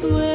streets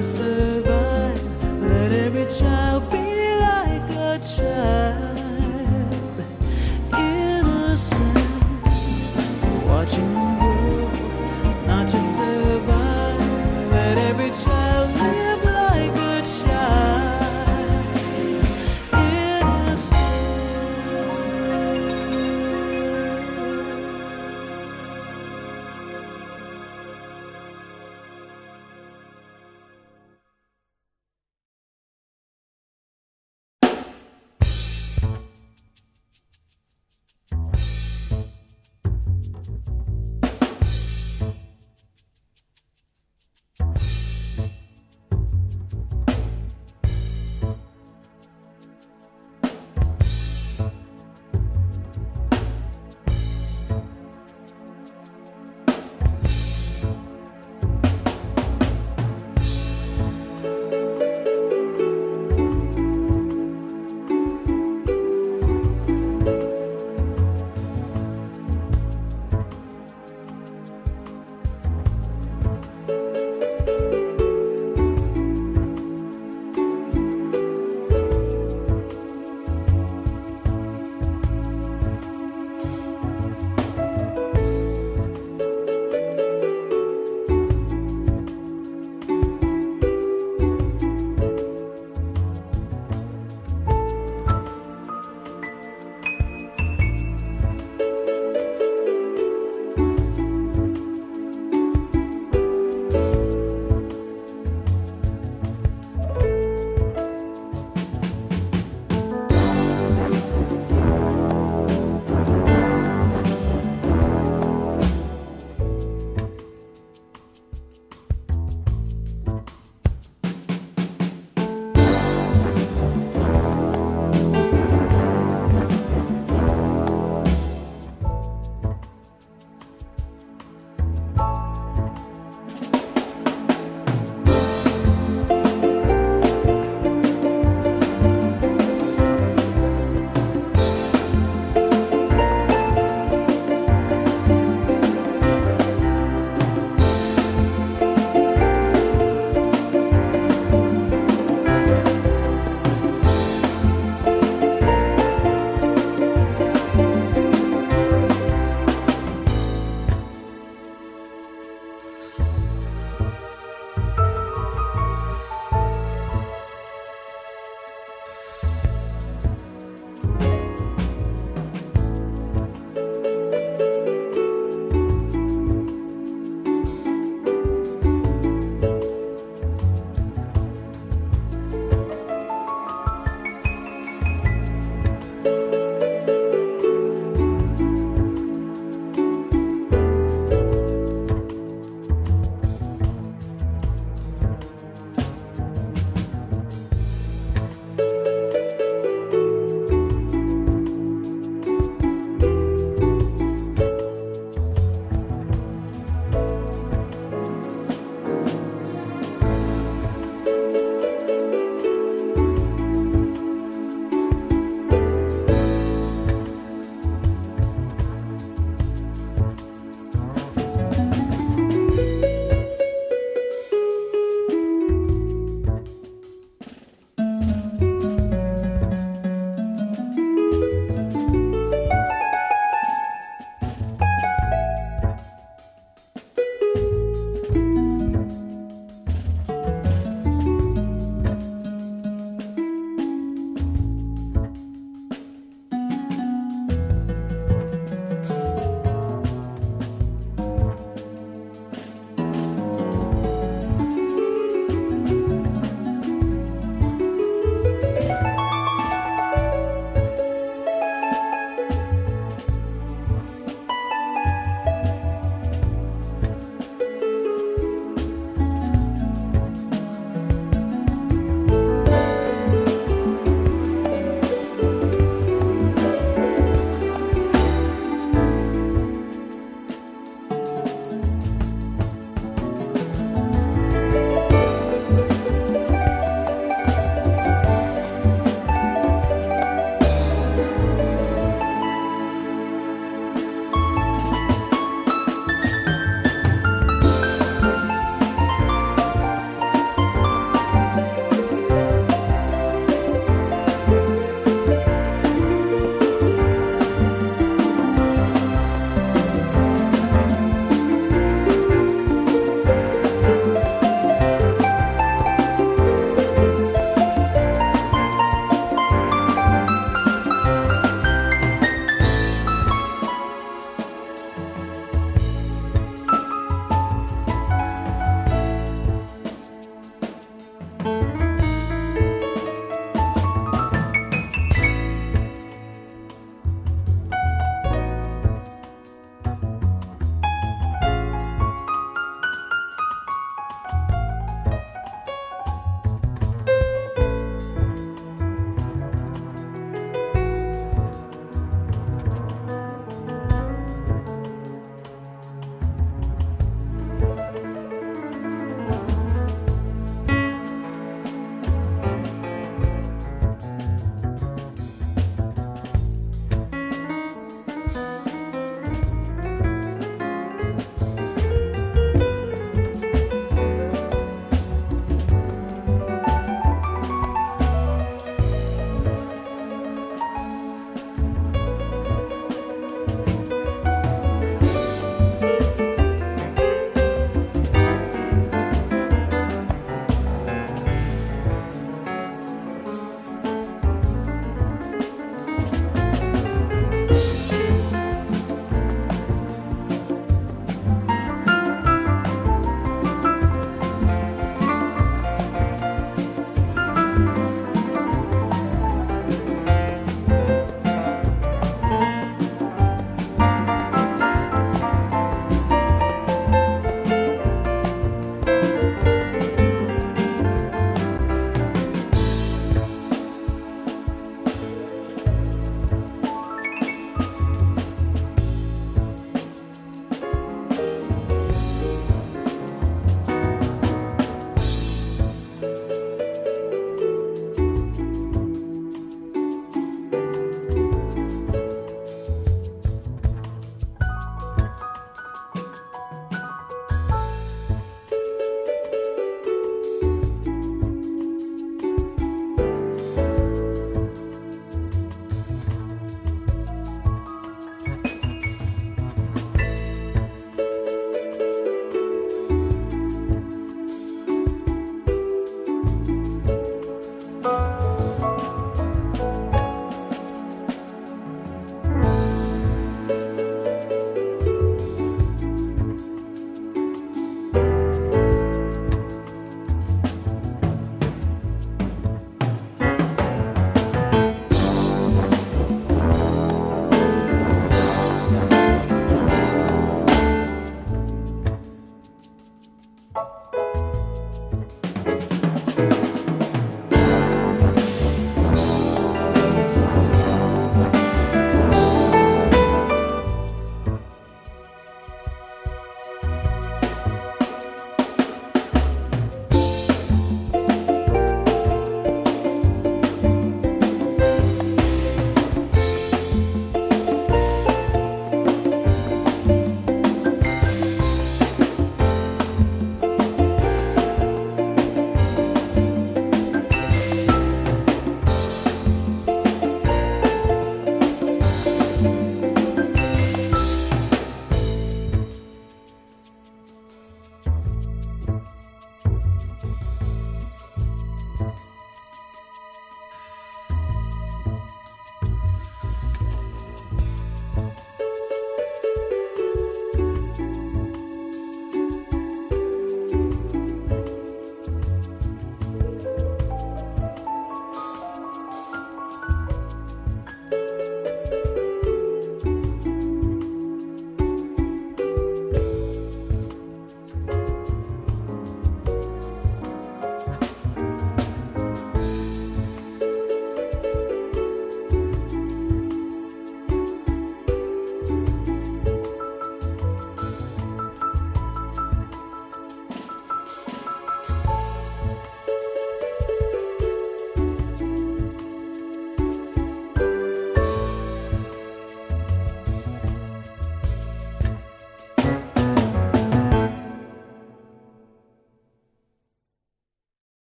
to survive.